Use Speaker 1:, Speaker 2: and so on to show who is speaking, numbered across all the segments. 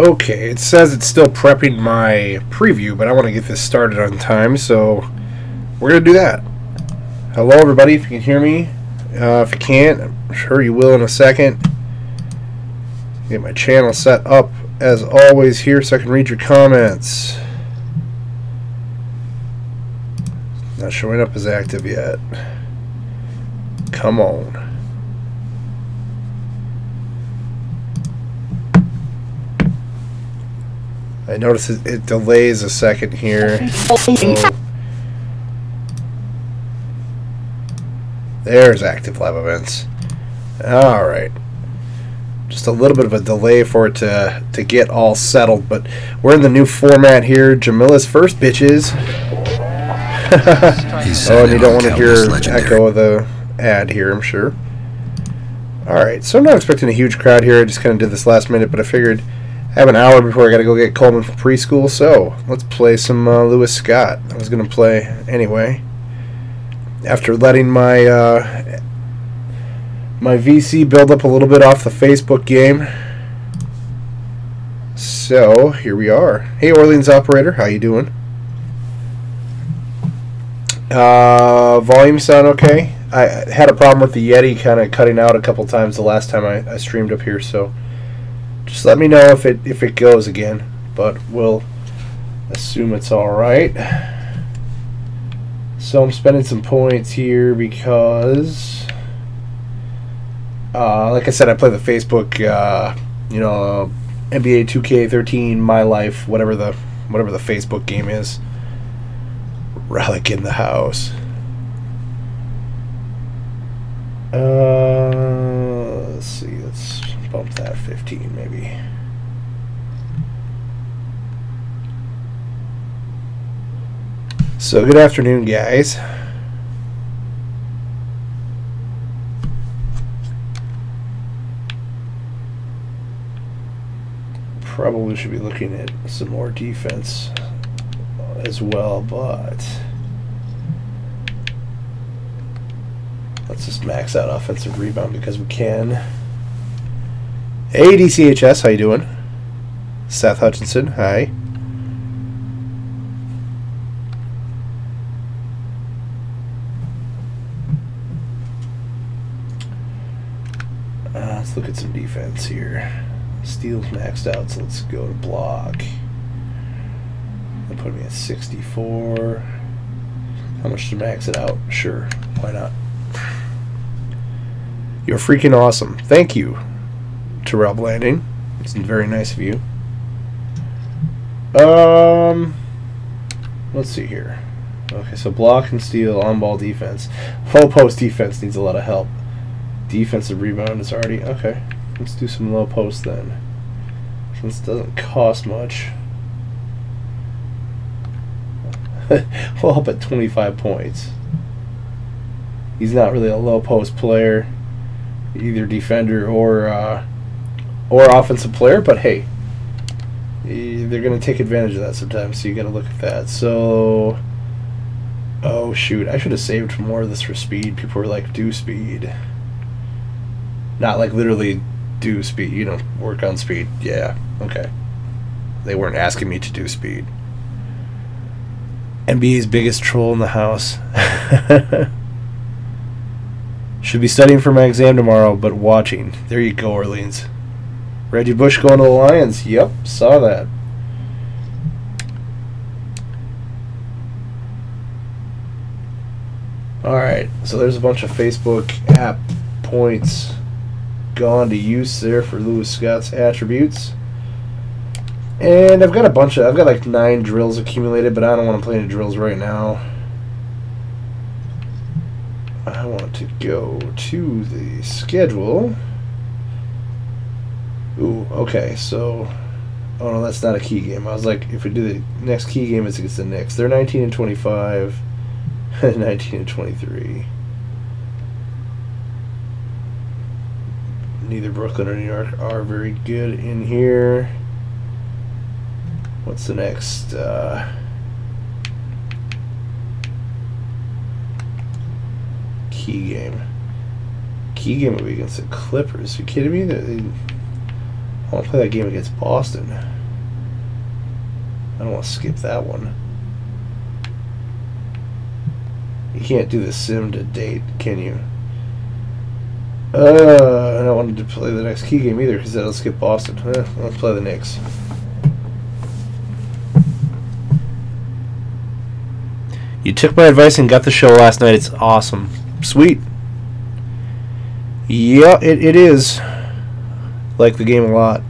Speaker 1: Okay, it says it's still prepping my preview, but I want to get this started on time, so we're going to do that. Hello, everybody, if you can hear me. Uh, if you can't, I'm sure you will in a second. Get my channel set up, as always, here so I can read your comments. Not showing up as active yet. Come on. I notice it, it delays a second here. So there's active lab events. All right. Just a little bit of a delay for it to to get all settled, but we're in the new format here. Jamila's first bitches. oh, and you don't want to hear echo of the ad here, I'm sure. All right, so I'm not expecting a huge crowd here. I just kind of did this last minute, but I figured I have an hour before I got to go get Coleman from preschool, so let's play some uh, Lewis Scott. I was to play anyway. After letting my uh, my VC build up a little bit off the Facebook game. So, here we are. Hey, Orleans operator, how you doing? Uh, volume sound okay? I had a problem with the Yeti kind of cutting out a couple times the last time I, I streamed up here, so just let me know if it if it goes again, but we'll assume it's all right. So I'm spending some points here because, uh, like I said, I play the Facebook, uh, you know, NBA 2K13, My Life, whatever the whatever the Facebook game is. Relic in the house. Uh, let's see. Bump that 15 maybe. So good afternoon, guys. Probably should be looking at some more defense as well, but let's just max out offensive rebound because we can. Hey, DCHS, how you doing? Seth Hutchinson, hi. Uh, let's look at some defense here. Steals maxed out, so let's go to block. That put me at 64. How much to max it out? Sure, why not? You're freaking awesome. Thank you. Terrell Blanding. It's a very nice of you. Um, let's see here. Okay, so block and steal, on ball defense. Low post defense needs a lot of help. Defensive rebound is already okay. Let's do some low post then. Since it doesn't cost much. well up at 25 points. He's not really a low post player, either defender or uh, or offensive player, but hey, they're going to take advantage of that sometimes, so you got to look at that. So, oh shoot, I should have saved more of this for speed. People were like, do speed. Not like literally do speed, you know, work on speed. Yeah, okay. They weren't asking me to do speed. NBA's biggest troll in the house. Should be studying for my exam tomorrow, but watching. There you go, Orleans. Reggie Bush going to the Lions. Yep, saw that. Alright, so there's a bunch of Facebook app points gone to use there for Lewis Scott's attributes. And I've got a bunch of, I've got like nine drills accumulated, but I don't want to play any drills right now. I want to go to the schedule. Ooh, okay, so oh no, that's not a key game. I was like, if we do the next key game, it's against the Knicks. They're 19 and 25, 19 and 23. Neither Brooklyn or New York are very good in here. What's the next? Uh, key game. Key game would be against the Clippers. Are you kidding me? They, I want to play that game against Boston. I don't want to skip that one. You can't do the sim to date, can you? Uh, I don't want to play the next key game either because that'll skip Boston. Eh, let's play the Knicks. You took my advice and got the show last night. It's awesome. Sweet. Yeah, it, it is. Like the game a lot.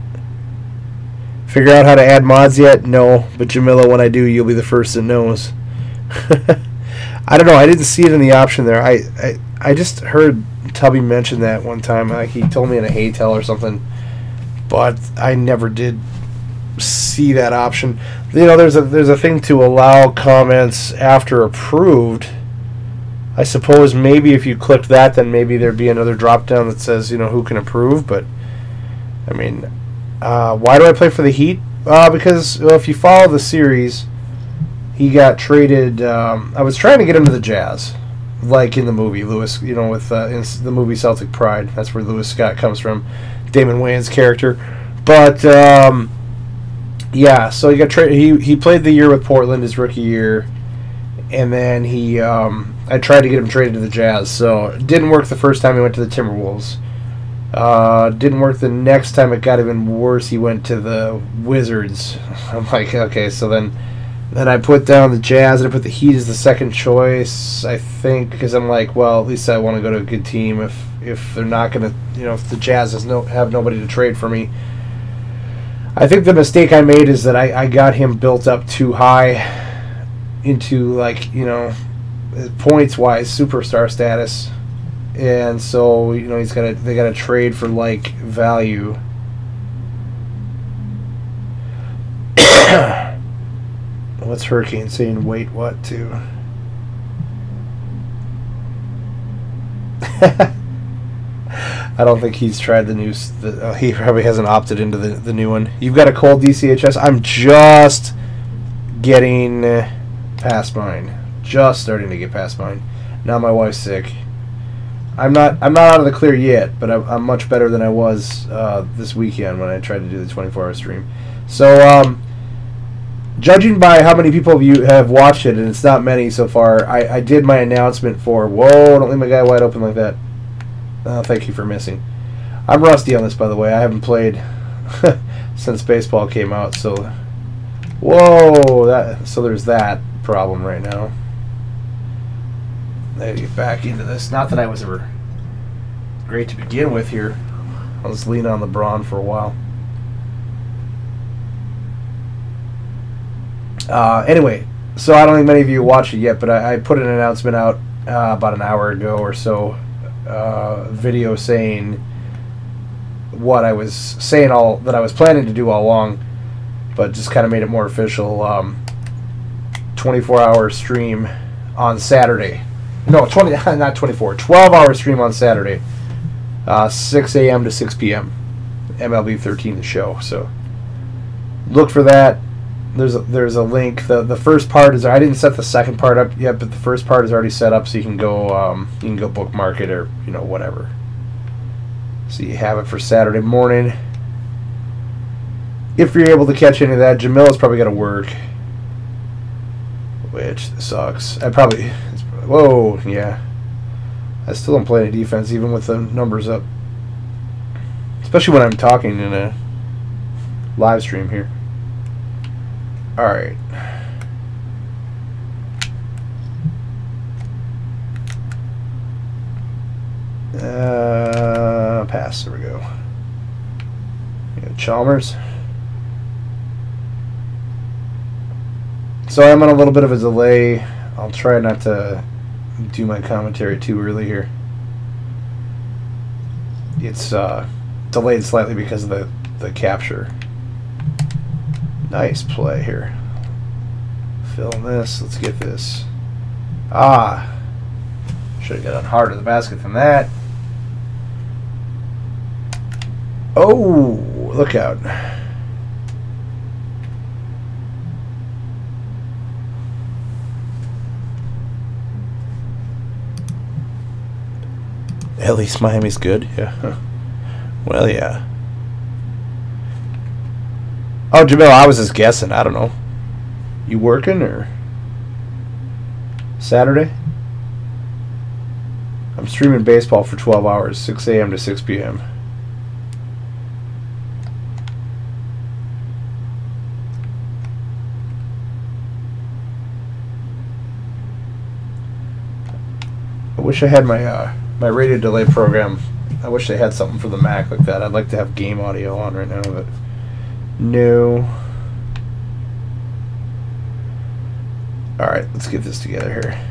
Speaker 1: Figure out how to add mods yet? No. But Jamila, when I do, you'll be the first that knows. I don't know. I didn't see it in the option there. I, I, I just heard Tubby mention that one time. Like he told me in a Haytel or something. But I never did see that option. You know, there's a there's a thing to allow comments after approved. I suppose maybe if you clicked that, then maybe there'd be another drop down that says you know who can approve. But I mean, uh, why do I play for the Heat? Uh, because well, if you follow the series, he got traded. Um, I was trying to get him to the Jazz, like in the movie Lewis. You know, with uh, in the movie Celtic Pride. That's where Lewis Scott comes from, Damon Wayans' character. But um, yeah, so he got traded. He he played the year with Portland, his rookie year, and then he. Um, I tried to get him traded to the Jazz, so it didn't work the first time he went to the Timberwolves. Uh, didn't work the next time. It got even worse. He went to the Wizards. I'm like, okay, so then, then I put down the Jazz and I put the Heat as the second choice. I think because I'm like, well, at least I want to go to a good team. If if they're not gonna, you know, if the Jazz has no have nobody to trade for me, I think the mistake I made is that I, I got him built up too high into like you know points wise superstar status, and so you know he's got to they got to trade for like value. What's Hurricane saying? Wait, what to? I don't think he's tried the new. The, uh, he probably hasn't opted into the, the new one. You've got a cold DCHS. I'm just getting past mine. Just starting to get past mine. Now my wife's sick. I'm not. I'm not out of the clear yet, but I'm, I'm much better than I was uh, this weekend when I tried to do the 24-hour stream. So, um, judging by how many people you have watched it, and it's not many so far, I, I did my announcement for. Whoa! Don't leave my guy wide open like that. Uh, thank you for missing. I'm rusty on this, by the way. I haven't played since baseball came out, so whoa, that so there's that problem right now. Get back into this. Not that I was ever great to begin with here. I'll just lean on LeBron for a while. Uh, anyway, so I don't think many of you watched it yet, but I, I put an announcement out uh, about an hour ago or so uh, video saying what I was saying all that I was planning to do all along, but just kind of made it more official. Um, 24 hour stream on Saturday. No, 20 not 24. 12 hour stream on Saturday. Uh, 6 a.m. to 6 p.m. MLB 13 the show. So look for that. There's a, there's a link. the The first part is I didn't set the second part up yet, but the first part is already set up, so you can go um, you can go bookmark it or you know whatever. So you have it for Saturday morning. If you're able to catch any of that, Jamila's probably got to work, which sucks. I probably whoa yeah. I still don't play any defense even with the numbers up, especially when I'm talking in a live stream here. All right. Uh, pass. There we go. Yeah, Chalmers. So I'm on a little bit of a delay. I'll try not to do my commentary too early here. It's uh, delayed slightly because of the, the capture. Nice play here. Film this. Let's get this. Ah. Should have got on harder the basket than that. Oh, look out. At least Miami's good, yeah. Well, yeah. Oh, Jamil, I was just guessing. I don't know. You working or Saturday? I'm streaming baseball for 12 hours, 6 a.m. to 6 p.m. I wish I had my uh, my radio delay program. I wish they had something for the Mac like that. I'd like to have game audio on right now, but no. All right, let's get this together here.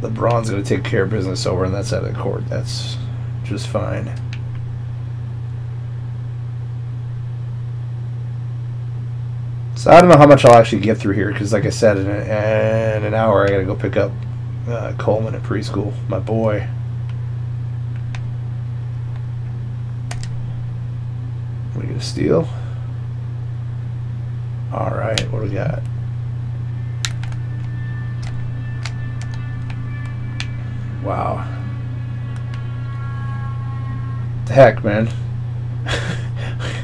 Speaker 1: LeBron's going to take care of business over on that side of the court. That's just fine. So I don't know how much I'll actually get through here because, like I said, in, a, in an hour I got to go pick up uh, Coleman at preschool, my boy. We get a steal. All right, what do we got? Wow. The heck, man.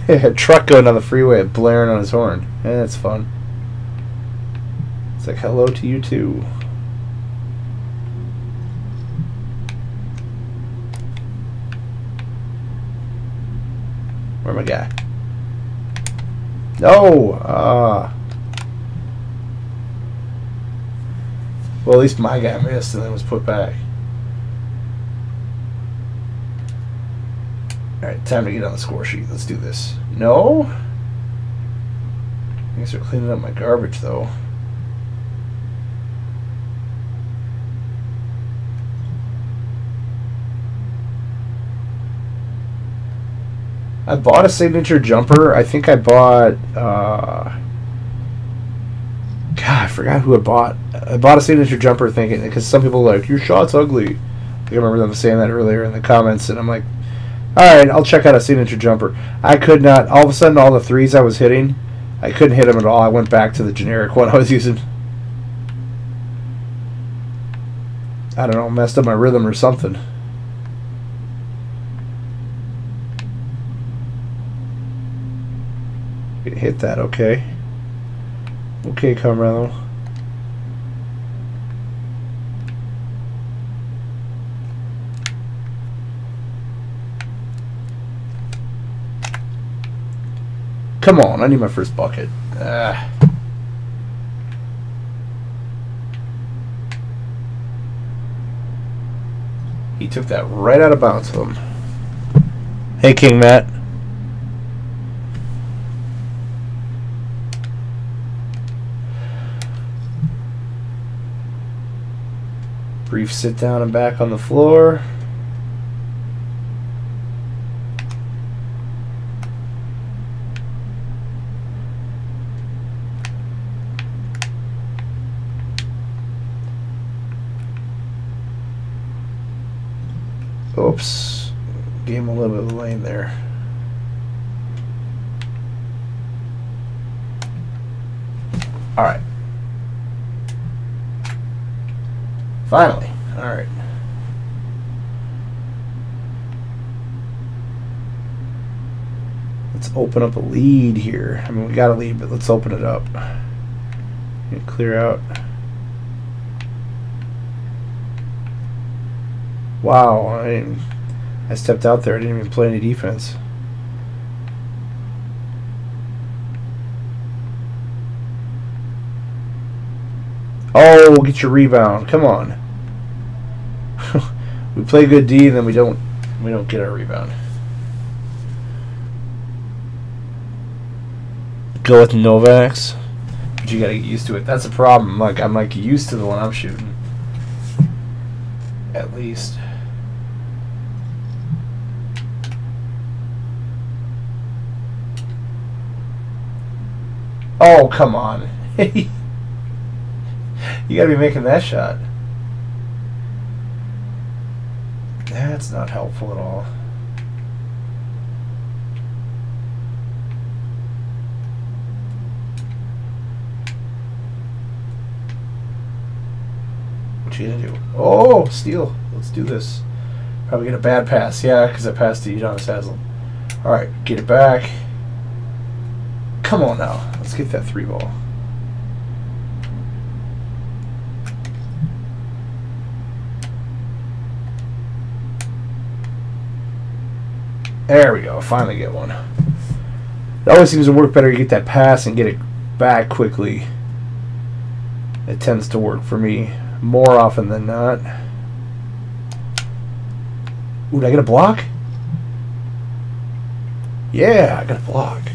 Speaker 1: a truck going on the freeway blaring on his horn. Yeah, that's fun. It's like hello to you too. Where my guy? No! Ah. Well, at least my guy missed and then was put back. Alright, time to get on the score sheet. Let's do this. No? I guess they're cleaning up my garbage, though. I bought a signature jumper. I think I bought. Uh, God, I forgot who I bought. I bought a signature jumper thinking because some people are like your shot's ugly. I remember them saying that earlier in the comments, and I'm like, all right, I'll check out a signature jumper. I could not. All of a sudden, all the threes I was hitting, I couldn't hit them at all. I went back to the generic one I was using. I don't know, messed up my rhythm or something. Hit that, okay. Okay, Carmelo. Come on, I need my first bucket. Ah. He took that right out of bounds of him. Hey, King Matt. Brief sit down and back on the floor. Oops. Gave him a little bit of lane there. All right. Finally. All right. Let's open up a lead here. I mean, we got a lead, but let's open it up. clear out. Wow, I, I stepped out there. I didn't even play any defense. Oh, we'll get your rebound. Come on. we play good D, and then we don't we don't get our rebound. Go with Novaks. But you gotta get used to it. That's a problem. Like I'm like used to the one I'm shooting. At least. Oh, come on. you gotta be making that shot. That's not helpful at all. What you gonna do? Oh, steal. Let's do this. Probably get a bad pass. Yeah, because I passed to Udonis Haslem. All right, get it back. Come on now. Let's get that three ball. There we go. Finally get one. It always seems to work better. You get that pass and get it back quickly. It tends to work for me more often than not. Ooh, did I get a block? Yeah, I got a block.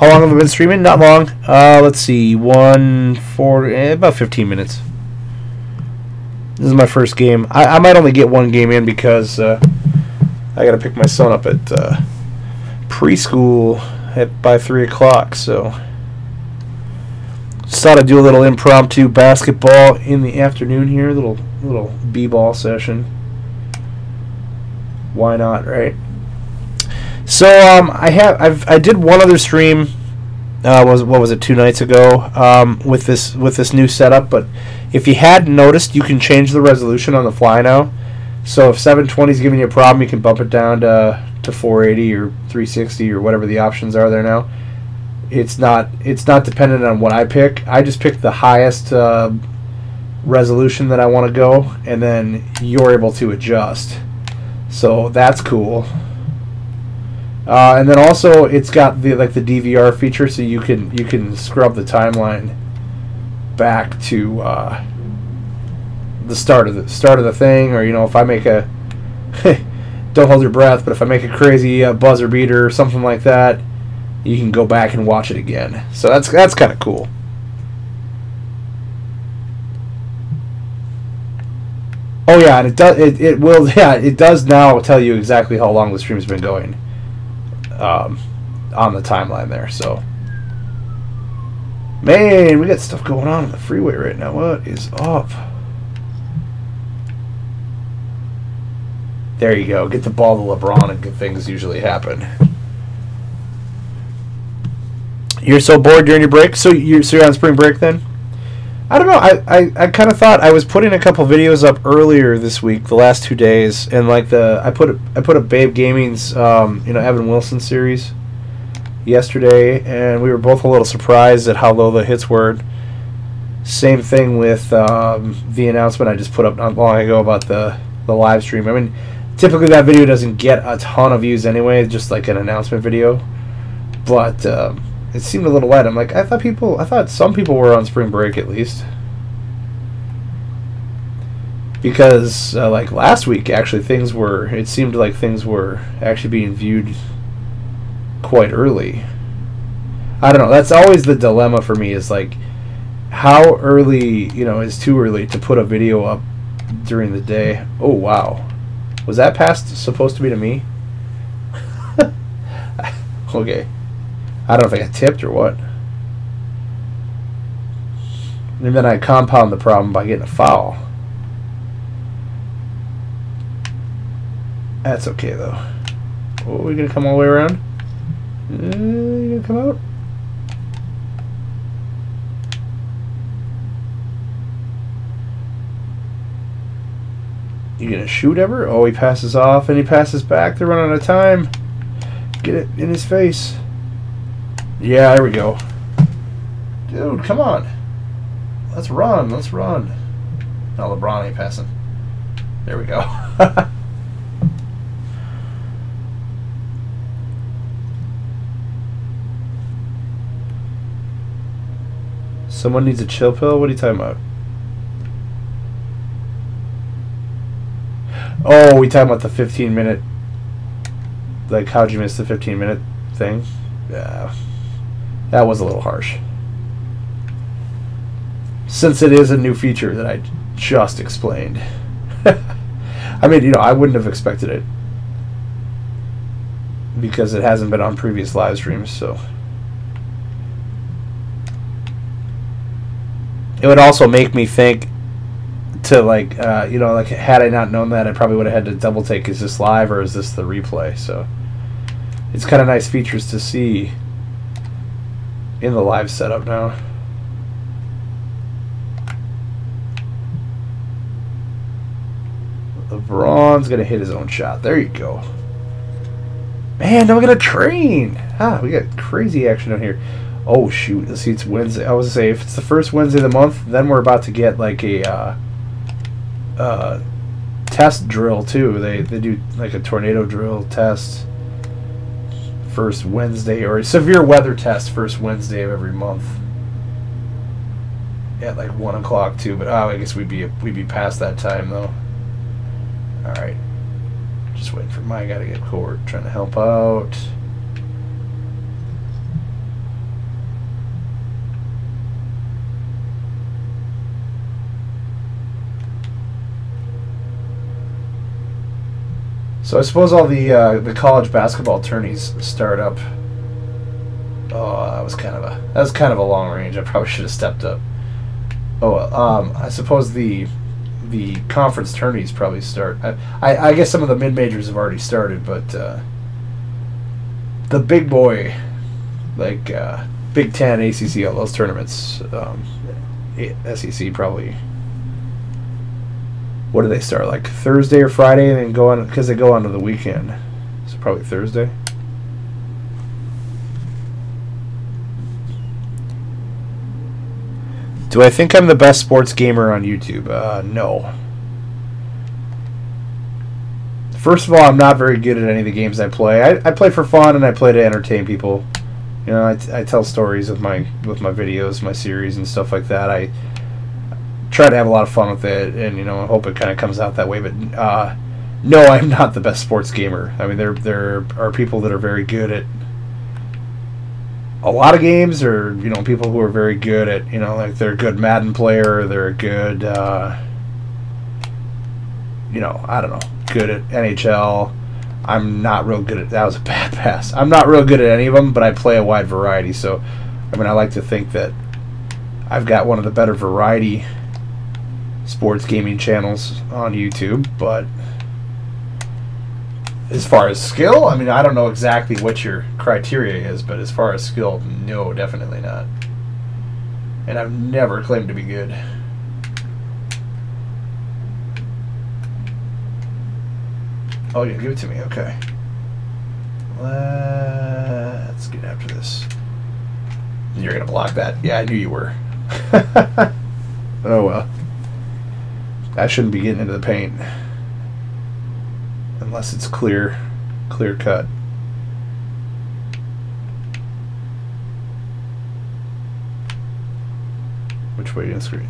Speaker 1: How long have I been streaming? Not long. Uh, let's see, one, four, eh, about 15 minutes. This is my first game. I, I might only get one game in because uh, I got to pick my son up at uh, preschool at by three o'clock. So just thought I'd do a little impromptu basketball in the afternoon here, little little b-ball session. Why not, right? So um, I have I've I did one other stream. Uh, was what was it two nights ago um, with this with this new setup? But if you hadn't noticed, you can change the resolution on the fly now. So if 720 is giving you a problem, you can bump it down to to 480 or 360 or whatever the options are there now. It's not it's not dependent on what I pick. I just pick the highest uh, resolution that I want to go, and then you're able to adjust. So that's cool. Uh, and then also it's got the like the DVR feature, so you can you can scrub the timeline back to uh, the start of the start of the thing, or you know if I make a don't hold your breath, but if I make a crazy uh, buzzer beater or something like that, you can go back and watch it again. So that's that's kind of cool. Oh yeah, and it does it, it will yeah it does now tell you exactly how long the stream's been going um, on the timeline there. So man, we got stuff going on in the freeway right now. What is up? There you go. Get the ball to LeBron and good things usually happen. You're so bored during your break? So you're, so you're on spring break then? I don't know. I, I, I kind of thought I was putting a couple videos up earlier this week, the last two days, and like the I put I put a Babe Gaming's um, you know Evan Wilson series yesterday, and we were both a little surprised at how low the hits were. Same thing with um, the announcement I just put up not long ago about the the live stream. I mean, typically that video doesn't get a ton of views anyway, just like an announcement video. But um, it seemed a little light. I'm like, I thought people, I thought some people were on spring break at least. Because uh, like last week, actually things were. It seemed like things were actually being viewed quite early. I don't know. That's always the dilemma for me. Is like, how early, you know, is too early to put a video up during the day. Oh wow. Was that past supposed to be to me? okay. I don't know if I got tipped or what. And then I compound the problem by getting a foul. That's okay though. Oh, are we gonna come all the way around? Uh, you gonna come out? You gonna shoot ever? Oh, he passes off and he passes back. They're running out of time. Get it in his face. Yeah, there we go. Dude, come on. Let's run. Let's run. Now LeBron ain't passing. There we go. Someone needs a chill pill? What are you talking about? Oh, we talking about the 15 minute. Like, how'd you miss the 15 minute thing? Yeah. That was a little harsh. Since it is a new feature that I just explained. I mean, you know, I wouldn't have expected it. Because it hasn't been on previous live streams, so. It would also make me think to like uh, you know like had I not known that I probably would have had to double take is this live or is this the replay so it's kind of nice features to see in the live setup now LeBron's gonna hit his own shot. There you go. Man, now we got a train. Ah, we got crazy action down here. Oh shoot! Let's see. It's Wednesday. I was gonna say if it's the first Wednesday of the month, then we're about to get like a uh, uh, test drill too. They they do like a tornado drill test first Wednesday or a severe weather test first Wednesday of every month at like one o'clock too. But oh, I guess we'd be we'd be past that time though. All right, just waiting for my guy to get court, trying to help out. So I suppose all the uh, the college basketball tourneys start up. Oh, that was kind of a that was kind of a long range. I probably should have stepped up. Oh, um, I suppose the the conference tourneys probably start. I, I, I guess some of the mid majors have already started, but uh, the big boy, like uh, Big Ten, ACC, all those tournaments, um, SEC probably. What do they start like Thursday or Friday, and then go on because they go on to the weekend. So probably Thursday. Do I think I'm the best sports gamer on YouTube? Uh, no. First of all, I'm not very good at any of the games I play. I, I play for fun and I play to entertain people. You know, I, I tell stories with my with my videos, my series, and stuff like that. I try to have a lot of fun with it, and you know, hope it kind of comes out that way. But uh, no, I'm not the best sports gamer. I mean, there there are people that are very good at a lot of games or you know people who are very good at you know like they're a good Madden player they're a good uh, you know I don't know good at NHL I'm not real good at that was a bad pass I'm not real good at any of them but I play a wide variety so I mean I like to think that I've got one of the better variety sports gaming channels on YouTube but as far as skill, I mean, I don't know exactly what your criteria is, but as far as skill, no, definitely not. And I've never claimed to be good. Oh, yeah, give it to me. Okay. Let's get after this. You're going to block that. Yeah, I knew you were. oh, well. I shouldn't be getting into the paint unless it's clear, clear cut. Which way is screen?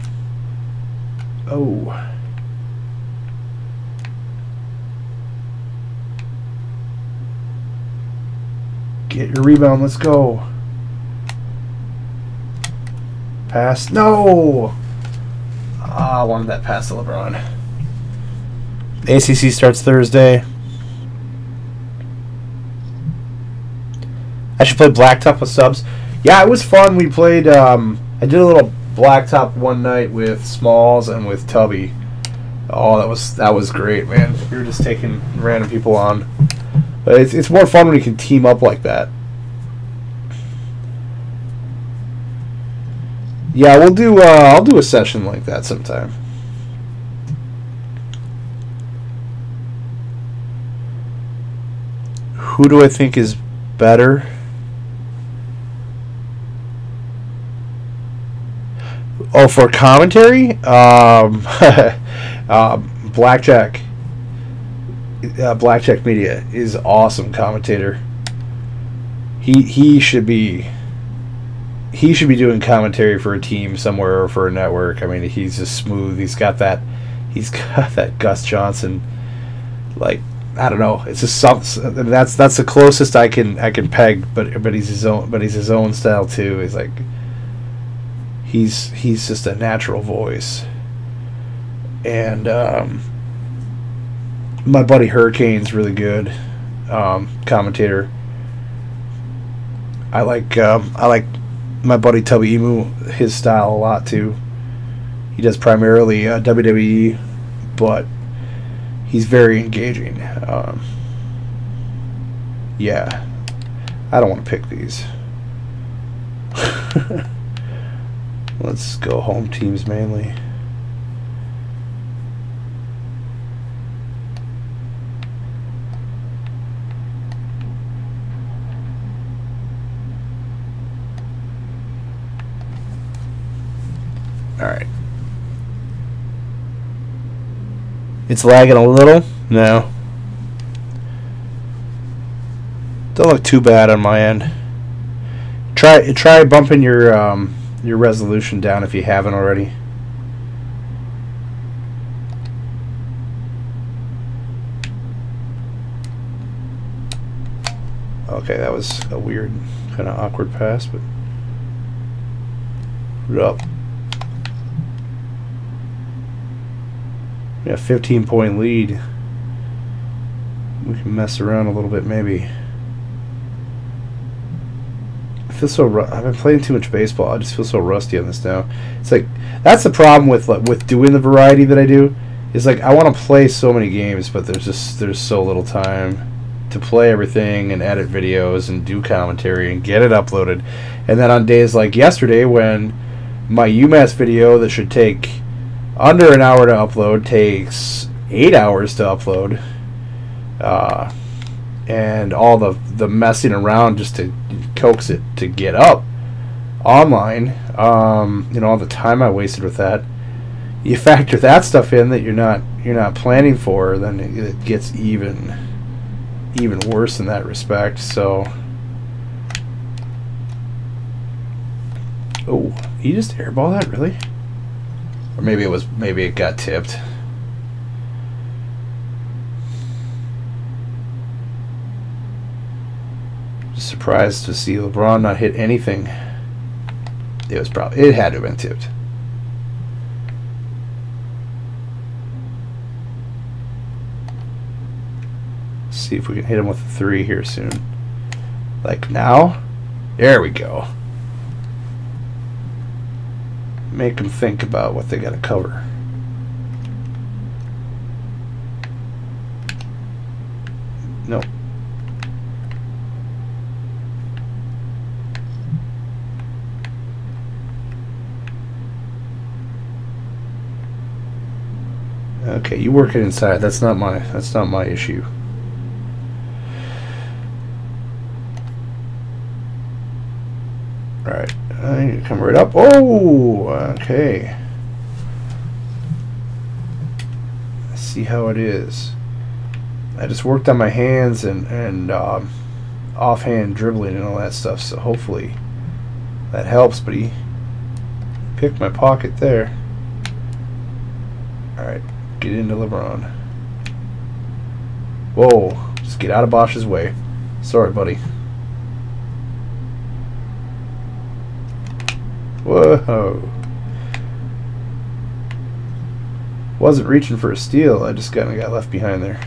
Speaker 1: Oh. Get your rebound. Let's go. Pass. No! Ah, I wanted that pass to LeBron. ACC starts Thursday. I should play blacktop with subs. Yeah, it was fun. We played. Um, I did a little blacktop one night with Smalls and with Tubby. Oh, that was that was great, man. We were just taking random people on, but it's it's more fun when you can team up like that. Yeah, we'll do. Uh, I'll do a session like that sometime. Who do I think is better? Oh, for commentary, um, uh, Blackjack, uh, Blackjack Media is awesome commentator. He he should be he should be doing commentary for a team somewhere or for a network. I mean, he's just smooth. He's got that he's got that Gus Johnson like I don't know. It's just something that's that's the closest I can I can peg. But but he's his own but he's his own style too. He's like he's he's just a natural voice. And um, my buddy Hurricane's really good um, commentator. I like um, I like my buddy Tubby Emu his style a lot too. He does primarily uh, WWE, but he's very engaging. Um, yeah, I don't want to pick these. Let's go home teams mainly. All right. It's lagging a little. No. Don't look too bad on my end. Try try bumping your um, your resolution down if you haven't already. Okay, that was a weird, kind of awkward pass, but up. Yeah, 15 point lead. We can mess around a little bit, maybe. I feel so. I've been playing too much baseball. I just feel so rusty on this now. It's like that's the problem with like, with doing the variety that I do. Is like I want to play so many games, but there's just there's so little time to play everything and edit videos and do commentary and get it uploaded. And then on days like yesterday when my UMass video that should take under an hour to upload takes eight hours to upload. Uh, and all the the messing around just to coax it to get up online. Um, you know, all the time I wasted with that. You factor that stuff in that you're not you're not planning for, then it, it gets even even worse in that respect. So, oh, you just airball that really? Or maybe it was maybe it got tipped. Surprised to see LeBron not hit anything. It was probably it had to have been tipped. see if we can hit him with a three here soon. Like now. There we go. Make them think about what they got to cover. Nope. Okay, you work it inside. That's not my that's not my issue. Alright, I come right up. Oh, okay. Let's see how it is. I just worked on my hands and, and um, offhand dribbling and all that stuff, so hopefully that helps, but he picked my pocket there. Alright, get into LeBron. Whoa, just get out of Bosh's way. Sorry, buddy. Whoa. Wasn't reaching for a steal, I just kind of got left behind there.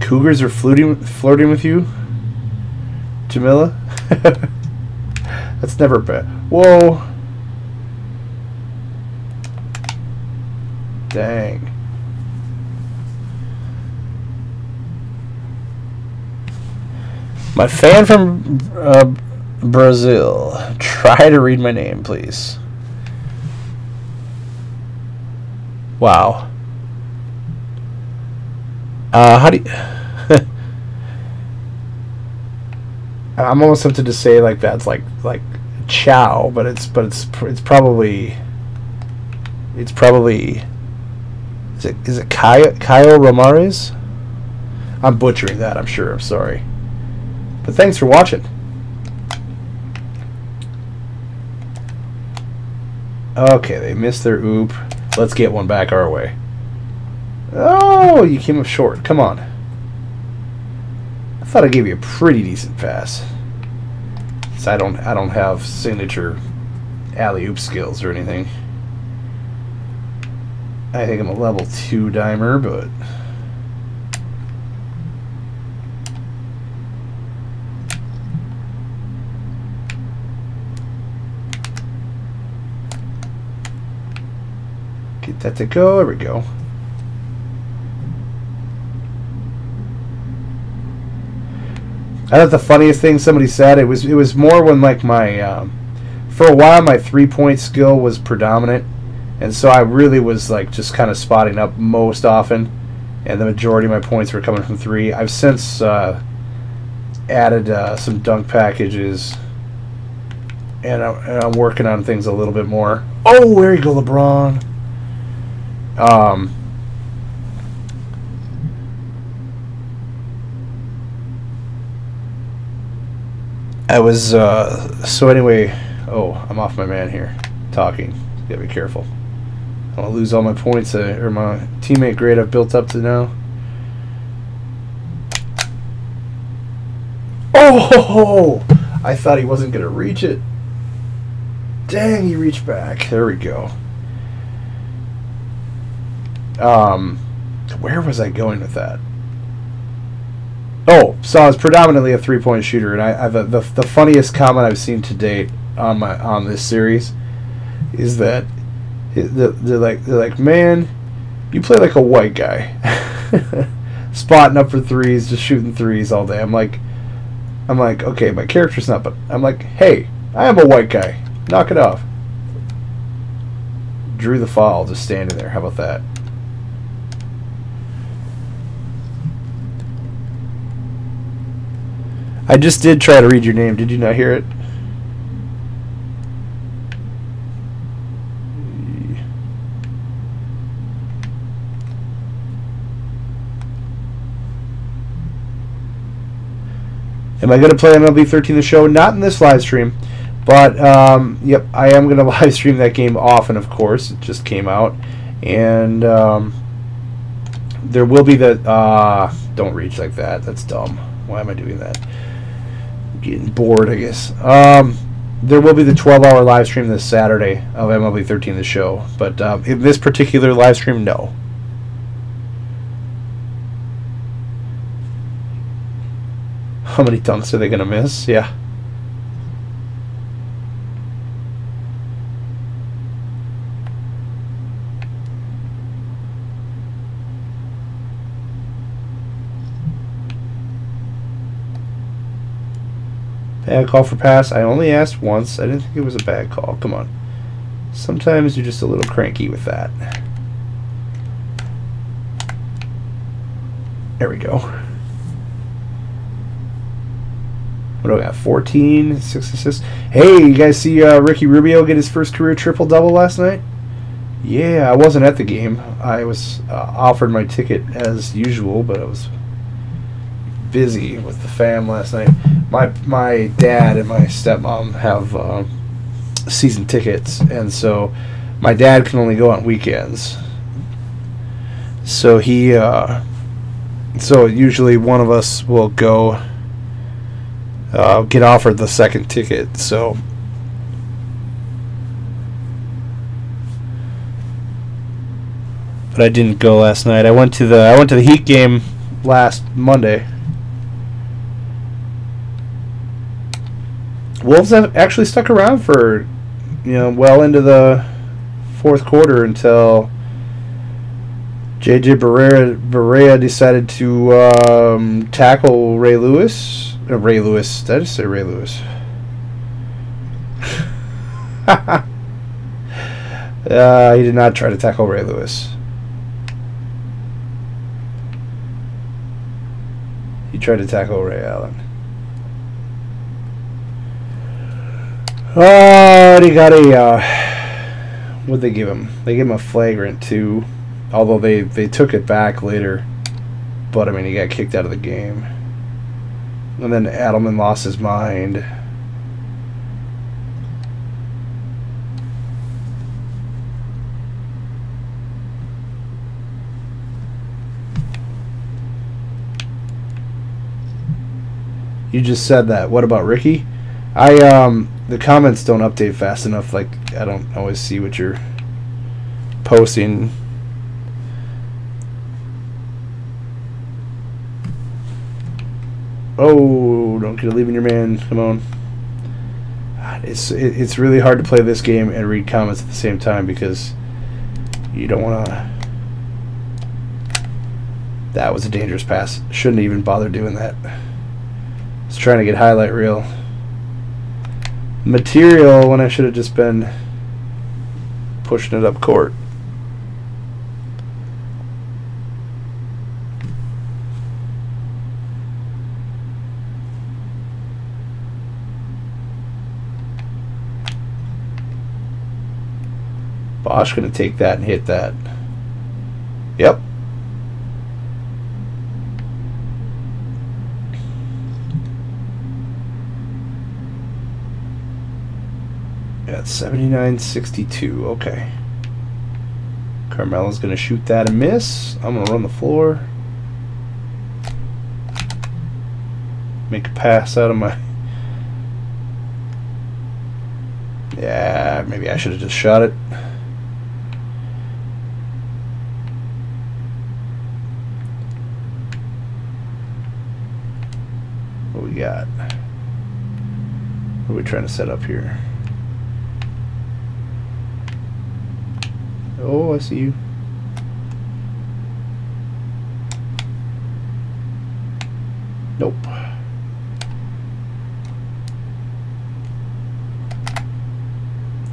Speaker 1: Cougars are flirting, flirting with you? Jamila? That's never bad. Whoa. Dang. My fan from uh, Brazil. Try to read my name, please. Wow. Uh, how do you... I'm almost tempted to say like that's like like chow, but it's but it's it's probably it's probably is it is it Kyle Kyle Ramirez? I'm butchering that. I'm sure. I'm sorry. But thanks for watching. Okay, they missed their oop. Let's get one back our way. Oh, you came up short. Come on. I thought I gave you a pretty decent pass. So I don't I don't have signature alley oop skills or anything. I think I'm a level two dimer, but Get that to go. There we go. I thought the funniest thing somebody said it was it was more when like my um, for a while my three point skill was predominant, and so I really was like just kind of spotting up most often, and the majority of my points were coming from three. I've since uh, added uh, some dunk packages, and I'm, and I'm working on things a little bit more. Oh, there you go, LeBron. Um, I was uh, so anyway. Oh, I'm off my man here, talking. Gotta be careful. I don't lose all my points uh, or my teammate grade I've built up to now. Oh, I thought he wasn't gonna reach it. Dang, he reached back. There we go. Um, where was I going with that? Oh, so I was predominantly a three-point shooter, and I, I've a, the the funniest comment I've seen to date on my on this series is that they're like they're like man, you play like a white guy, spotting up for threes, just shooting threes all day. I'm like, I'm like, okay, my character's not, but I'm like, hey, I am a white guy. Knock it off. Drew the foul, just standing there. How about that? I just did try to read your name. Did you not hear it? Am I going to play MLB 13 the show? Not in this live stream. But, um, yep, I am going to live stream that game often, of course. It just came out. And um, there will be the... Uh, don't reach like that. That's dumb. Why am I doing that? Getting bored, I guess. Um, there will be the 12 hour live stream this Saturday of MLB 13, the show. But um, in this particular live stream, no. How many dunks are they going to miss? Yeah. Bad call for pass. I only asked once. I didn't think it was a bad call. Come on. Sometimes you're just a little cranky with that. There we go. What do I got? 14, 6 assists. Hey, you guys see uh, Ricky Rubio get his first career triple double last night? Yeah, I wasn't at the game. I was uh, offered my ticket as usual, but I was busy with the fam last night. My my dad and my stepmom have uh, season tickets, and so my dad can only go on weekends. So he, uh, so usually one of us will go uh, get offered the second ticket. So. But I didn't go last night. I went to the I went to the Heat game last Monday. Wolves have actually stuck around for, you know, well into the fourth quarter until JJ Barea, Barea decided to um, tackle Ray Lewis. Uh, Ray Lewis. Did I just say Ray Lewis? uh, he did not try to tackle Ray Lewis. He tried to tackle Ray Allen. Oh, he got a. Uh, what'd they give him? They gave him a flagrant too, although they they took it back later. But I mean, he got kicked out of the game, and then Adelman lost his mind. You just said that. What about Ricky? I um the comments don't update fast enough. Like I don't always see what you're posting. Oh, don't get a leaving your man. Come on. Ah, it's it's really hard to play this game and read comments at the same time because you don't want to. That was a dangerous pass. Shouldn't even bother doing that. It's trying to get highlight reel material when I should have just been pushing it up court. Bosh going to take that and hit that. Yep. 79.62. Okay. Carmelo's going to shoot that and miss. I'm going to run the floor. Make a pass out of my... Yeah, maybe I should have just shot it. What we got? What are we trying to set up here? Oh, I see you. Nope.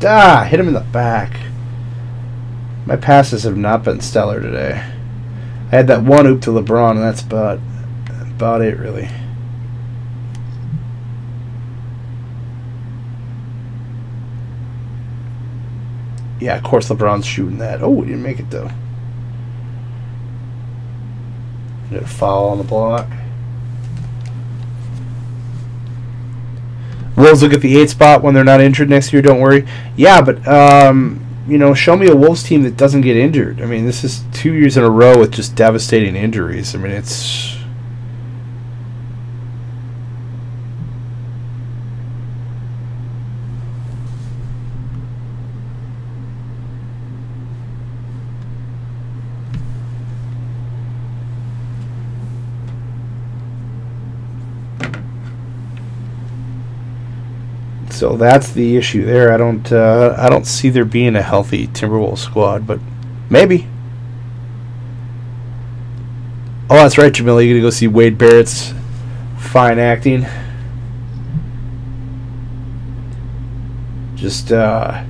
Speaker 1: Ah, hit him in the back. My passes have not been stellar today. I had that one oop to LeBron, and that's about about it, really. Yeah, of course LeBron's shooting that. Oh, we didn't make it though. Get a foul on the block. Wolves will get the eight spot when they're not injured next year. Don't worry. Yeah, but um, you know, show me a Wolves team that doesn't get injured. I mean, this is two years in a row with just devastating injuries. I mean, it's So that's the issue there. I don't uh, I don't see there being a healthy Timberwolves squad, but maybe. Oh, that's right, Jamila. You're gonna go see Wade Barrett's fine acting. Just uh,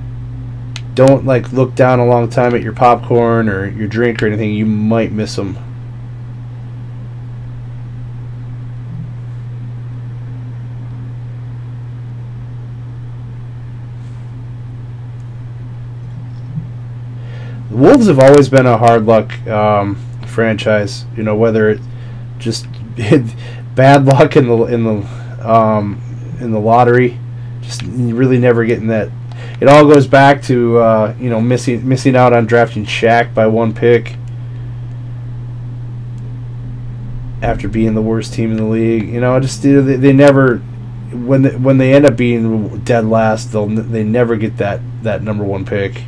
Speaker 1: don't like look down a long time at your popcorn or your drink or anything. You might miss them. Wolves have always been a hard luck um, franchise. You know, whether it just bad luck in the in the um, in the lottery, just really never getting that. It all goes back to uh, you know missing missing out on drafting Shaq by one pick after being the worst team in the league. You know, just they, they never when they, when they end up being dead last, they'll they never get that that number one pick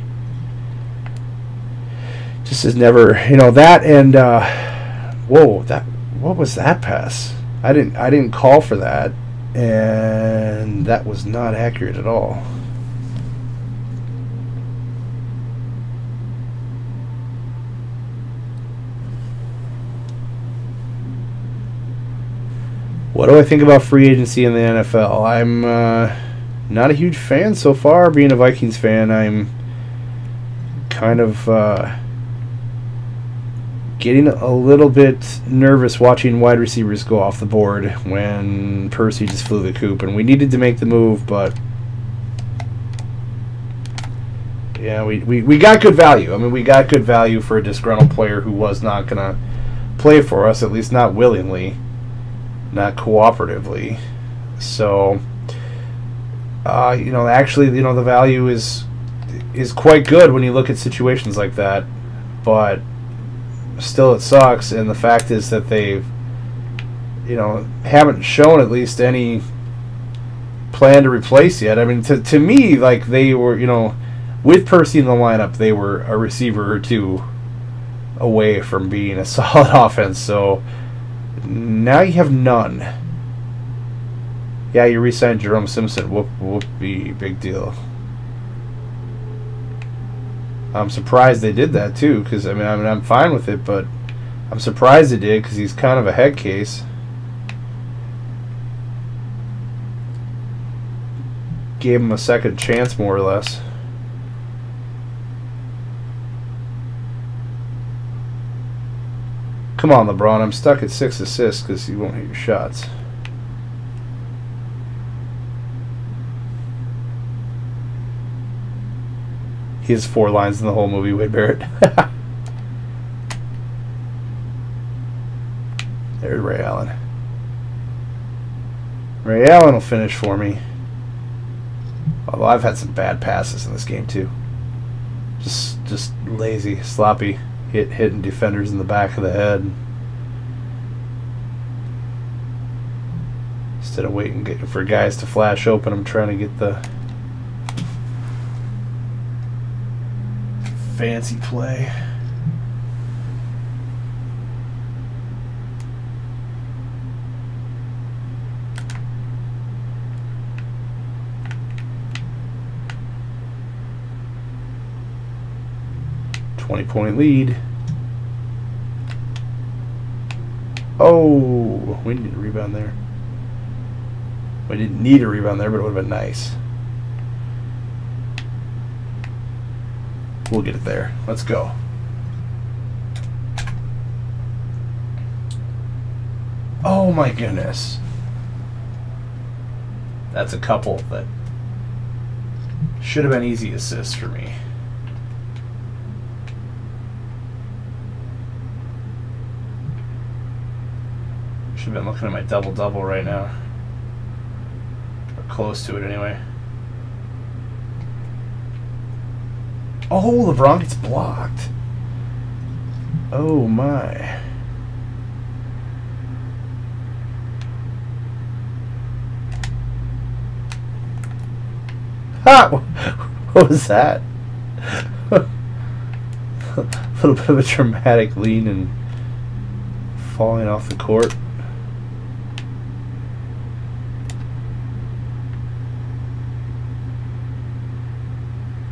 Speaker 1: just is never you know that and uh, whoa that what was that pass? I didn't I didn't call for that and that was not accurate at all. What do I think about free agency in the NFL I'm uh, not a huge fan so far. Being a Vikings fan I'm kind of uh, getting a little bit nervous watching wide receivers go off the board when Percy just flew the coop, and we needed to make the move, but yeah, we, we, we got good value. I mean, we got good value for a disgruntled player who was not going to play for us, at least not willingly, not cooperatively. So, uh, you know, actually, you know, the value is is quite good when you look at situations like that, but still it sucks. And the fact is that they've, you know, haven't shown at least any plan to replace yet. I mean, to to me, like they were, you know, with Percy in the lineup, they were a receiver or two away from being a solid offense. So now you have none. Yeah, you re-signed Jerome Simpson. Whoop, whoop, be big deal. I'm surprised they did that too, because I mean, I mean, I'm fine with it, but I'm surprised they did because he's kind of a head case. Gave him a second chance, more or less. Come on, LeBron. I'm stuck at six assists because you won't hit your shots. He has four lines in the whole movie, Wade Barrett. There's Ray Allen. Ray Allen will finish for me. Although I've had some bad passes in this game too. Just just lazy, sloppy, hit hitting defenders in the back of the head. Instead of waiting for guys to flash open, I'm trying to get the fancy play. Twenty point lead. Oh, we need a rebound there. We didn't need a rebound there, but it would have been nice. We'll get it there. Let's go. Oh my goodness. That's a couple that should have been easy assists for me. Should have been looking at my double-double right now. Or close to it anyway. Oh, LeBron gets blocked. Oh my. Ha! What was that? a little bit of a dramatic lean and falling off the court.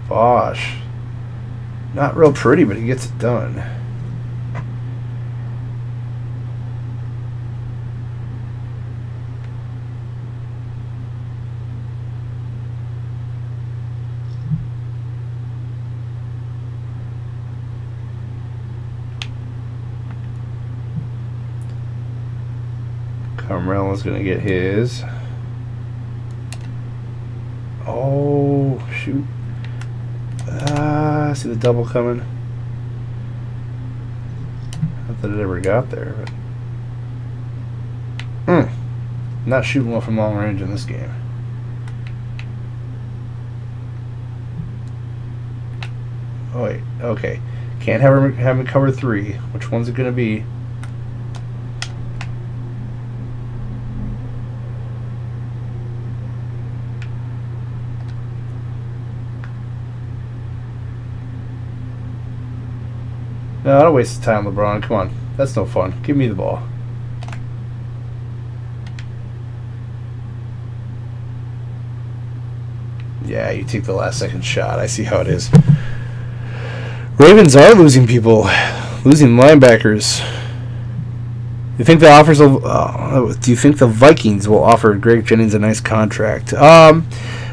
Speaker 1: Bosh. Not real pretty, but he gets it done. Carmelo's going to get his. Oh, shoot. Ah, I see the double coming. Not that it ever got there, but. Hmm. Not shooting well from long range in this game. Oh, wait. Okay. Can't have him, have him cover three. Which one's it going to be? Don't waste the time, LeBron. Come on. That's no fun. Give me the ball. Yeah, you take the last second shot. I see how it is. Ravens are losing people, losing linebackers. You think the offers? Uh, do you think the Vikings will offer Greg Jennings a nice contract? Um,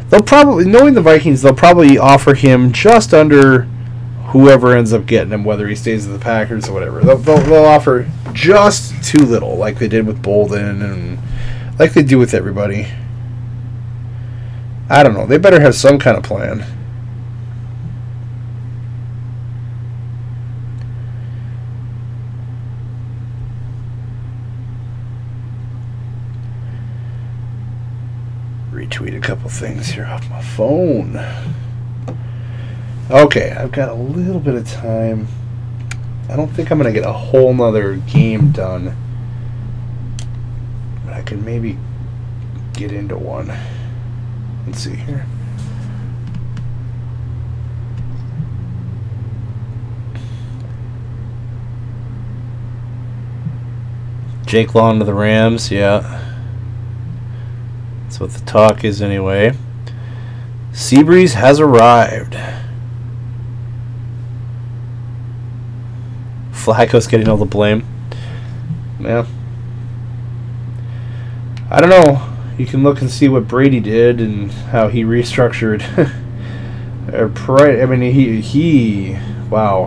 Speaker 1: they'll probably, knowing the Vikings, they'll probably offer him just under whoever ends up getting him, whether he stays with the Packers or whatever. They'll, they'll, they'll offer just too little, like they did with Bolden and like they do with everybody. I don't know. They better have some kind of plan. Retweet a couple things here off my phone. Okay, I've got a little bit of time. I don't think I'm going to get a whole nother game done. But I can maybe get into one. Let's see here. Jake Long to the Rams, yeah. That's what the talk is anyway. Seabreeze has arrived. Flacco's getting all the blame. Yeah. I don't know. You can look and see what Brady did and how he restructured. I mean, he he. Wow.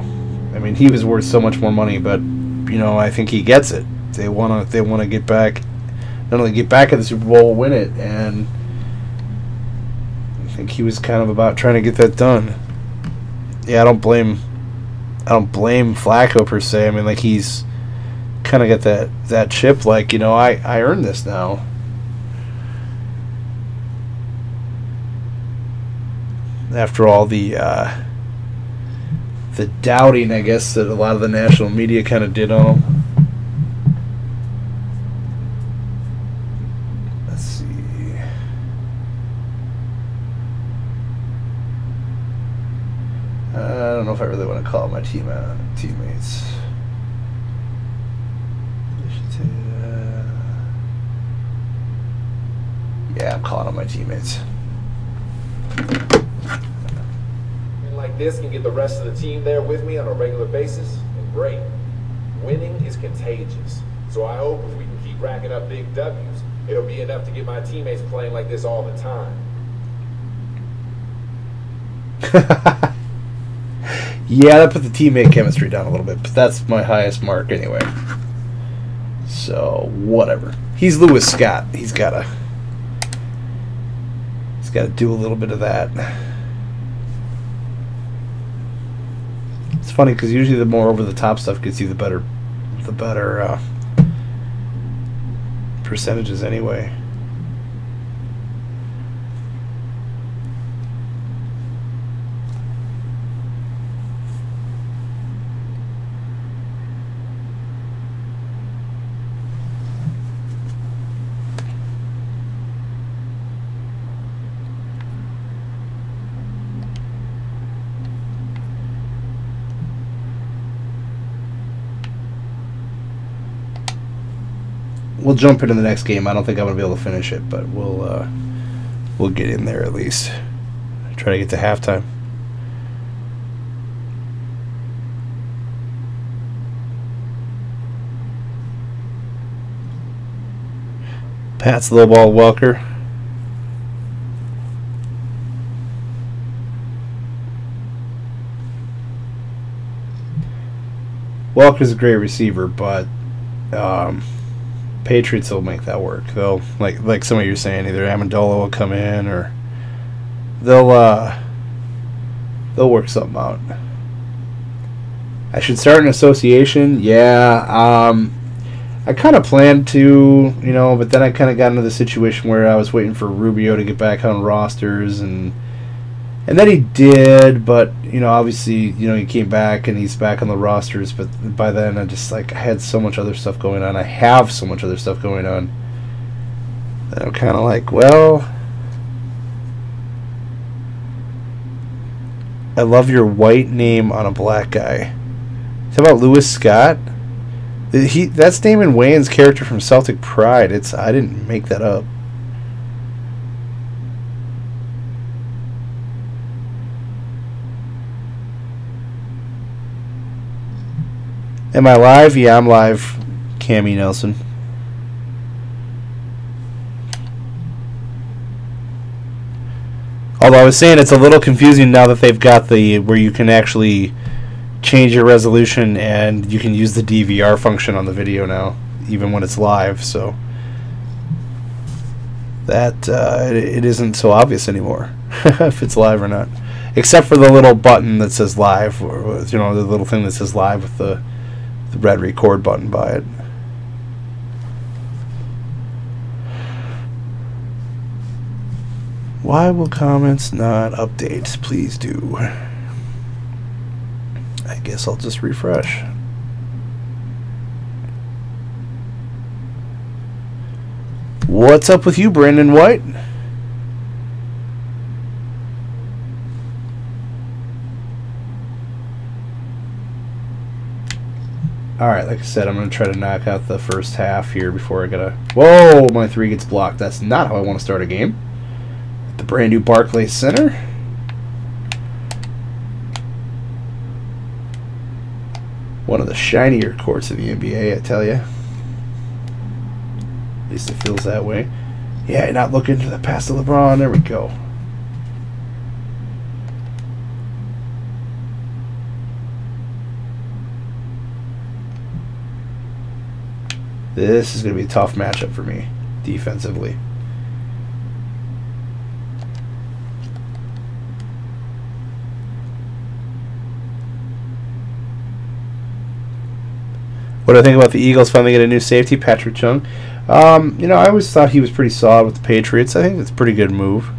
Speaker 1: I mean, he was worth so much more money, but you know, I think he gets it. They want to. They want to get back. Not only get back at the Super Bowl, win it, and I think he was kind of about trying to get that done. yeah, I don't blame I don't blame Flacco per se. I mean, like he's kind of got that that chip. Like you know, I I earned this now. After all the uh, the doubting, I guess that a lot of the national media kind of did on him. Let's see. I don't know if I really want to call my team uh, teammates. Yeah, I'm calling on my teammates.
Speaker 2: And like this can get the rest of the team there with me on a regular basis, and great. Winning is contagious. So I hope if we can keep racking up big W's, it'll be enough to get my teammates playing like this all the time.
Speaker 1: yeah, that put the teammate chemistry down a little bit, but that's my highest mark anyway. So, whatever. He's Lewis Scott. He's got to He's got to do a little bit of that. It's funny because usually the more over the top stuff gets you the better, the better uh, percentages anyway. We'll jump into the next game. I don't think I'm gonna be able to finish it, but we'll uh, we'll get in there at least. Try to get to halftime. Pat's low ball Welker. Welker's a great receiver, but um, Patriots will make that work. They'll like like some of you are saying, either Amendola will come in or they'll uh, they'll work something out. I should start an association. Yeah, um, I kind of planned to, you know, but then I kind of got into the situation where I was waiting for Rubio to get back on rosters and and then he did, but you know, obviously, you know, he came back and he's back on the rosters. But by then, I just like I had so much other stuff going on. I have so much other stuff going on. That I'm kind of like, well, I love your white name on a black guy. How about Lewis Scott? He that's Damon Wayans' character from Celtic Pride. It's I didn't make that up. Am I live? Yeah, I'm live. Cammy Nelson. Although I was saying it's a little confusing now that they've got the where you can actually change your resolution and you can use the DVR function on the video now, even when it's live. So that uh, it, it isn't so obvious anymore if it's live or not, except for the little button that says live, or you know the little thing that says live with the the red record button by it. Why will comments not update? Please do. I guess I'll just refresh. What's up with you, Brandon White? Alright, like I said, I'm going to try to knock out the first half here before I gotta... Whoa, my three gets blocked. That's not how I want to start a game. the brand new Barclays Center. One of the shinier courts in the NBA, I tell you. At least it feels that way. Yeah, not looking to the pass to LeBron. There we go. This is going to be a tough matchup for me defensively. What do I think about the Eagles finally getting a new safety, Patrick Chung? Um, you know, I always thought he was pretty solid with the Patriots. I think that's a pretty good move.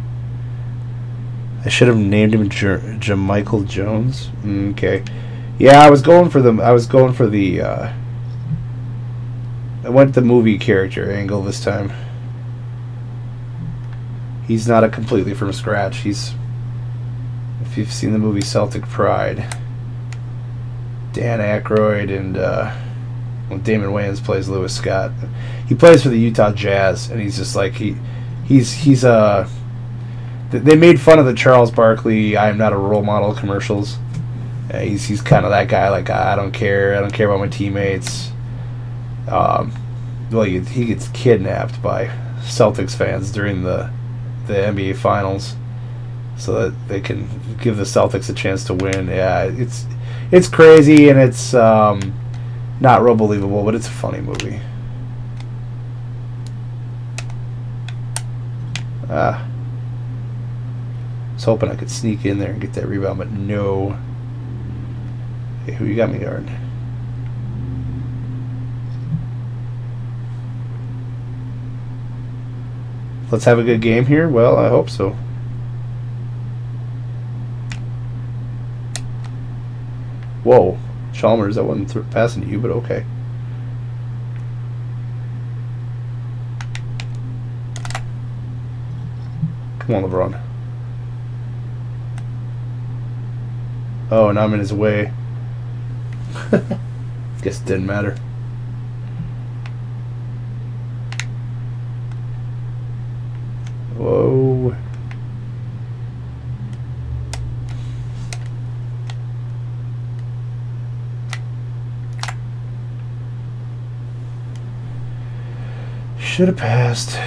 Speaker 1: I should have named him Jermichael Jones. Mm, okay, yeah, I was going for the I was going for the uh, I went the movie character angle this time. He's not a completely from scratch. He's. If you've seen the movie Celtic Pride, Dan Aykroyd and uh, well, Damon Wayans plays Lewis Scott. He plays for the Utah Jazz, and he's just like he, he's he's a. Uh, they made fun of the Charles Barkley "I am not a role model" commercials. Uh, he's he's kind of that guy. Like I don't care. I don't care about my teammates. Um, well, he, he gets kidnapped by Celtics fans during the the NBA Finals, so that they can give the Celtics a chance to win. Yeah, it's it's crazy and it's um, not real believable, but it's a funny movie. Ah was hoping I could sneak in there and get that rebound, but no. Who you got me guard? Let's have a good game here. Well, I hope so. Whoa. Chalmers, that wasn't passing to you, but okay. Come on, LeBron. Oh, now I'm in his way. Guess it didn't matter. Whoa. Should have passed.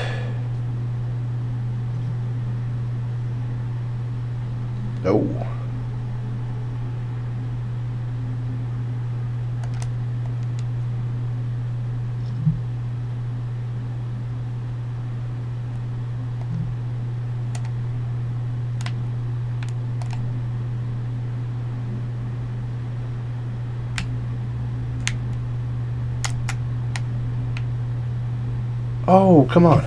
Speaker 1: No. Oh, come on.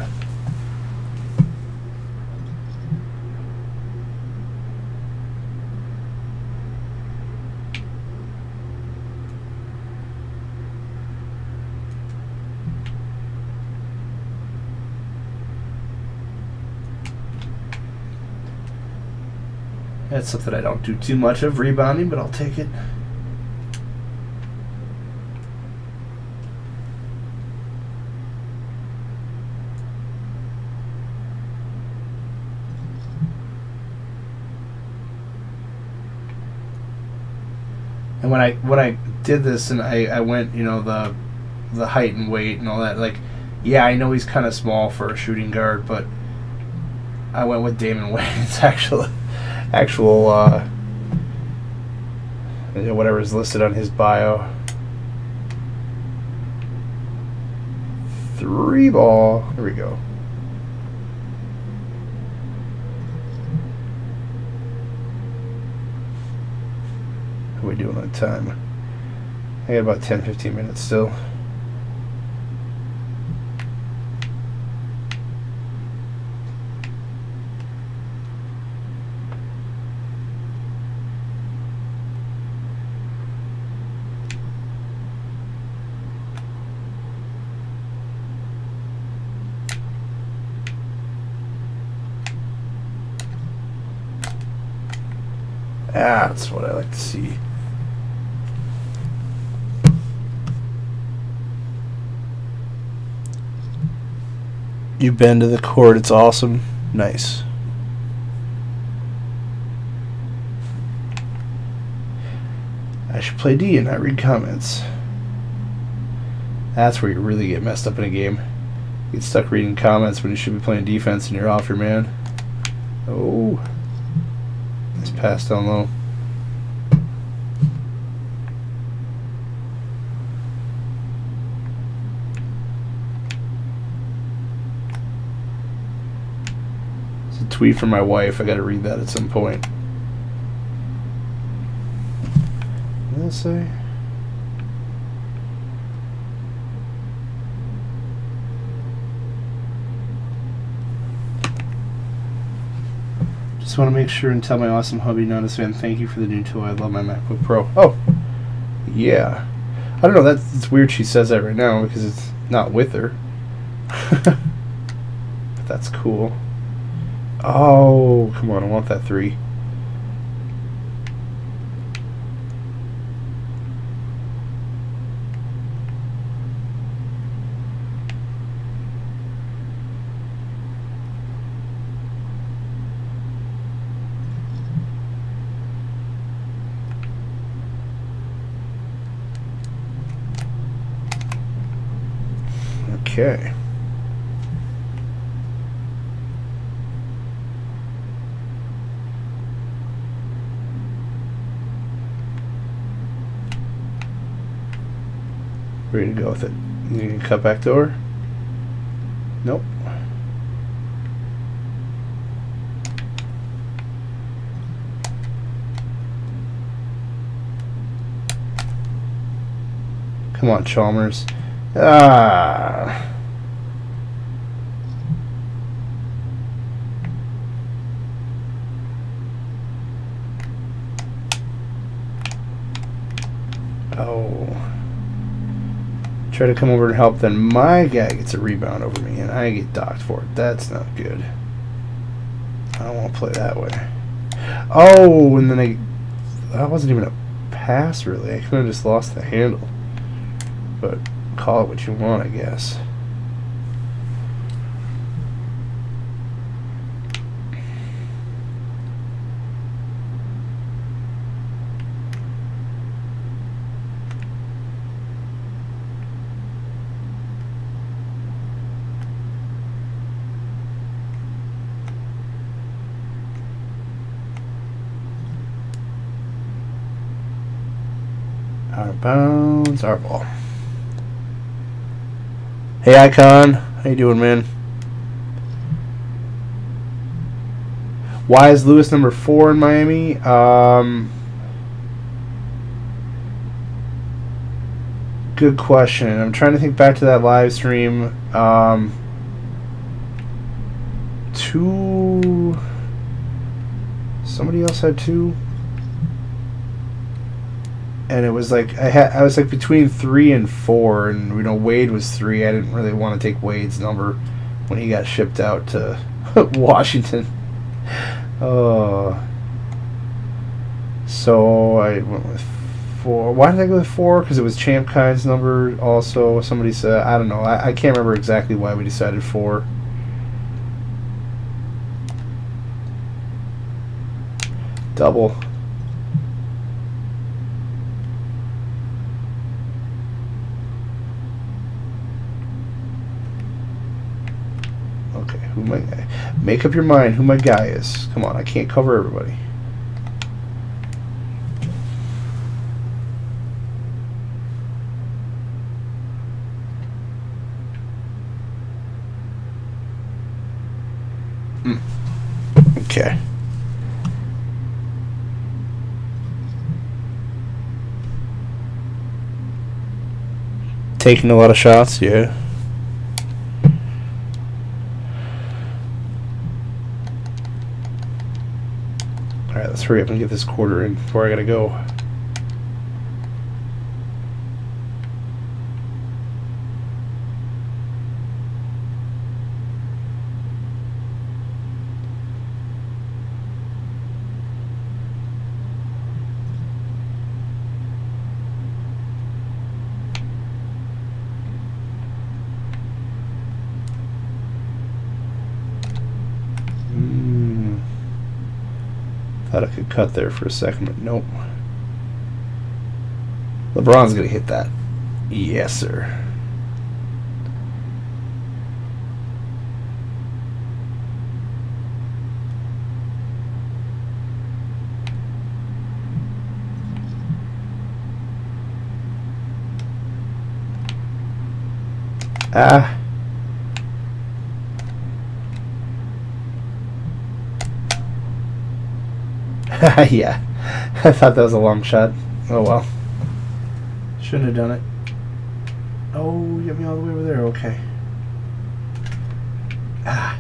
Speaker 1: That's something I don't do too much of, rebounding, but I'll take it. When I when I did this and I, I went you know the the height and weight and all that like yeah I know he's kind of small for a shooting guard but I went with Damon Wayans actual actual uh, whatever is listed on his bio. Three ball here we go On time? I got about 10 15 minutes still. That's what I like to see. You've been to the court. It's awesome. Nice. I should play D and not read comments. That's where you really get messed up in a game. You get stuck reading comments when you should be playing defense and you're off your man. Oh. Nice pass down low. tweet from my wife. I got to read that at some point. What did I say? Just want to make sure and tell my awesome hubby Nadasfan thank you for the new toy. I love my MacBook Pro. Oh, yeah. I don't know. That's it's weird. She says that right now because it's not with her. but that's cool. Oh, come on! I want that three. Okay. Ready to go with it. You can cut back door? Nope. Come on, Chalmers. Ah. Oh. Try to come over and help, then my guy gets a rebound over me, and I get docked for it. That's not good. I don't want to play that way. Oh, and then I... That wasn't even a pass, really. I could have just lost the handle. But call it what you want, I guess. Out of bounds, our ball. Hey, Icon. How you doing, man? Why is Lewis number four in Miami? Um, good question. I'm trying to think back to that live stream. Um, two. Somebody else had two and it was like I had I was like between three and four, and you know Wade was three. I didn't really want to take Wade's number when he got shipped out to Washington. Oh, so I went with four. Why did I go with four? Because it was Champ Kind's number. Also, somebody said I don't know. I, I can't remember exactly why we decided four. Double. Who my? Make up your mind who my guy is. Come on, I can't cover everybody. Hmm. Okay. Taking a lot of shots, yeah. Hurry up and get this quarter in before I gotta go. Thought I could cut there for a second, but nope. LeBron's going to hit that. Yes, sir. Ah. yeah. I thought that was a long shot. Oh well. Shouldn't have done it. Oh, you got me all the way over there. Okay. Ah.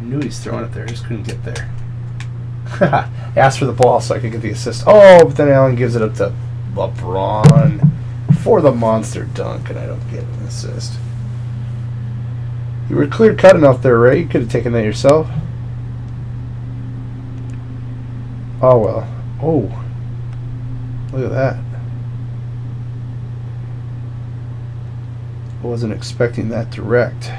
Speaker 1: knew he's throwing it there, I just couldn't get there. I Asked for the ball so I could get the assist. Oh, but then Allen gives it up to LeBron for the monster dunk, and I don't get an assist. You were clear cut enough there, Ray. You could have taken that yourself. Oh well. Oh. Look at that. I wasn't expecting that direct.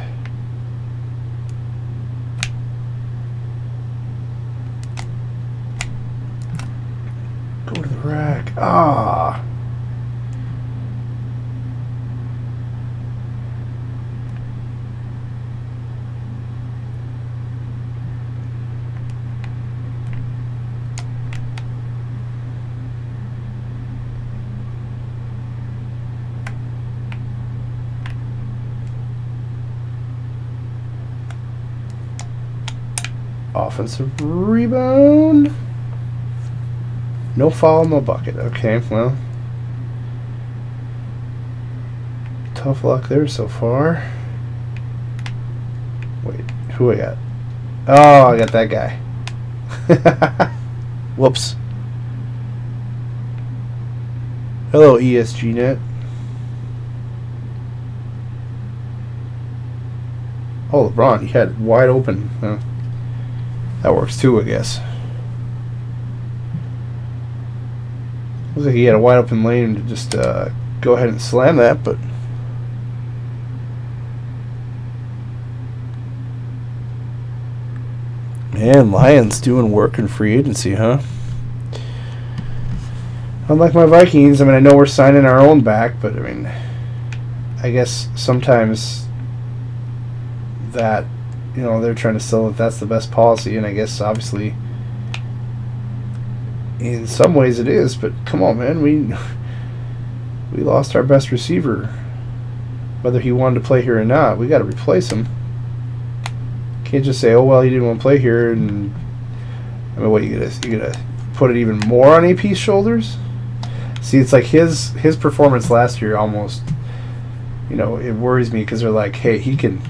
Speaker 1: Go to the rack. Ah. Offensive rebound. No foul, no bucket. Okay, well. Tough luck there so far. Wait, who I got? Oh, I got that guy. Whoops. Hello, ESGNet. Oh, LeBron, he had wide open. That works too, I guess. Looks like he had a wide open lane to just uh, go ahead and slam that, but. Man, Lions doing work in free agency, huh? Unlike my Vikings, I mean, I know we're signing our own back, but I mean, I guess sometimes that you know they're trying to sell that that's the best policy, and I guess obviously in some ways it is. But come on, man, we we lost our best receiver, whether he wanted to play here or not. We got to replace him. Can't just say, oh well, he didn't want to play here, and I mean, what you gonna you gonna put it even more on AP's shoulders? See, it's like his his performance last year almost. You know, it worries me because they're like, hey, he can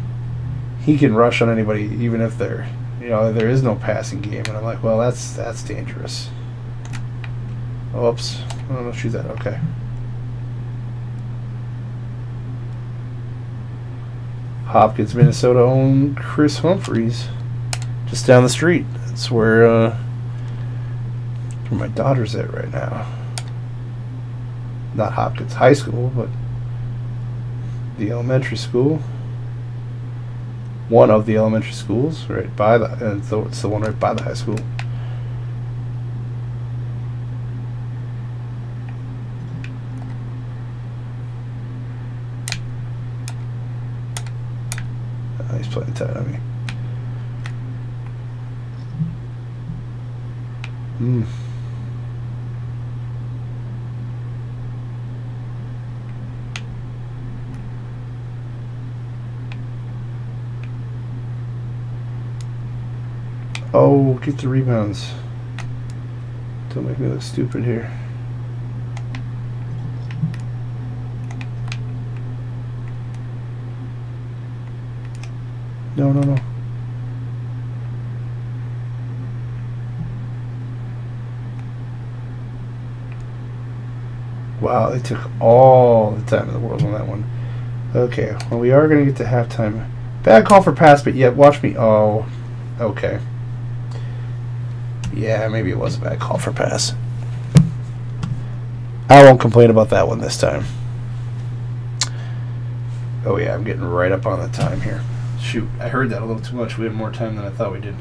Speaker 1: he can rush on anybody, even if there, you know, there is no passing game. And I'm like, well, that's that's dangerous. Oops, I don't know, shoot that. Okay. Hopkins, Minnesota own Kris Humphries, just down the street. That's where uh, where my daughter's at right now. Not Hopkins High School, but the elementary school one of the elementary schools right by the and so it's the one right by the high school. Oh, he's playing tight on me. Hmm. Oh, get the rebounds. Don't make me look stupid here. No, no, no. Wow, they took all the time in the world on that one. Okay, well, we are going to get to halftime. Bad call for pass, but yet, watch me. Oh, okay. Yeah, maybe it was a bad call for pass. I won't complain about that one this time. Oh yeah, I'm getting right up on the time here. Shoot, I heard that a little too much. We have more time than I thought we did.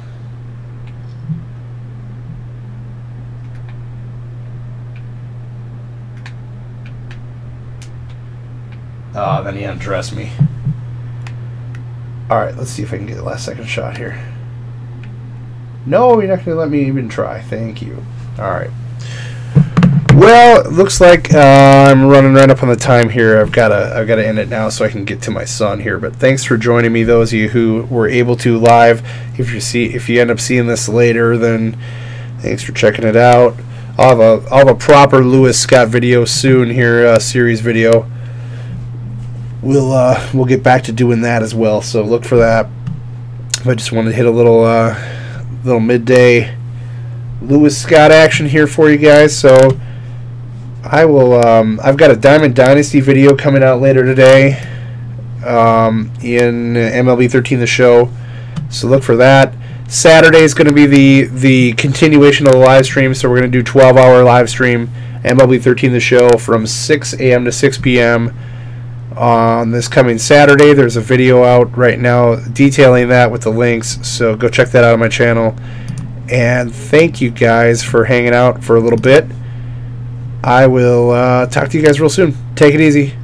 Speaker 1: Ah, oh, then he undressed me. Alright, let's see if I can get the last second shot here. No, you're not going to let me even try. Thank you. All right. Well, it looks like uh, I'm running right up on the time here. I've got to I've got to end it now so I can get to my son here. But thanks for joining me, those of you who were able to live. If you see if you end up seeing this later, then thanks for checking it out. I'll have a I'll have a proper Lewis Scott video soon here, uh, series video. We'll uh, we'll get back to doing that as well. So look for that. I just wanted to hit a little uh, little midday Lewis Scott action here for you guys. So I will. Um, I've got a Diamond Dynasty video coming out later today um, in MLB 13 the show. So look for that. Saturday is going to be the the continuation of the live stream. So we're going to do 12 hour live stream MLB 13 the show from 6 a.m. to 6 p.m. on this coming Saturday. There's a video out right now detailing that with the links. So go check that out on my channel. And thank you guys for hanging out for a little bit. I will uh, talk to you guys real soon. Take it easy.